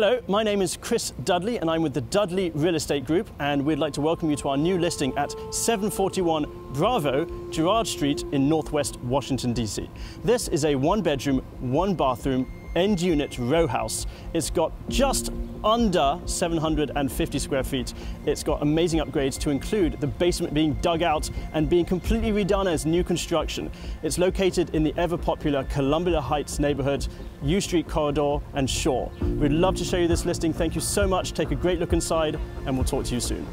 Hello, my name is Chris Dudley and I'm with the Dudley Real Estate Group and we'd like to welcome you to our new listing at 741 Bravo, Girard Street in Northwest Washington DC. This is a one bedroom, one bathroom, end unit row house. It's got just under 750 square feet. It's got amazing upgrades to include the basement being dug out and being completely redone as new construction. It's located in the ever popular Columbia Heights neighborhood, U Street Corridor and Shaw. We'd love to show you this listing. Thank you so much. Take a great look inside and we'll talk to you soon.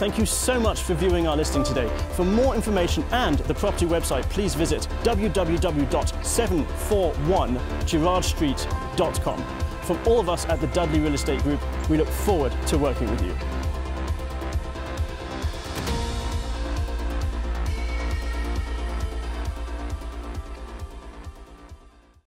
Thank you so much for viewing our listing today. For more information and the property website, please visit www.741girardstreet.com. From all of us at the Dudley Real Estate Group, we look forward to working with you.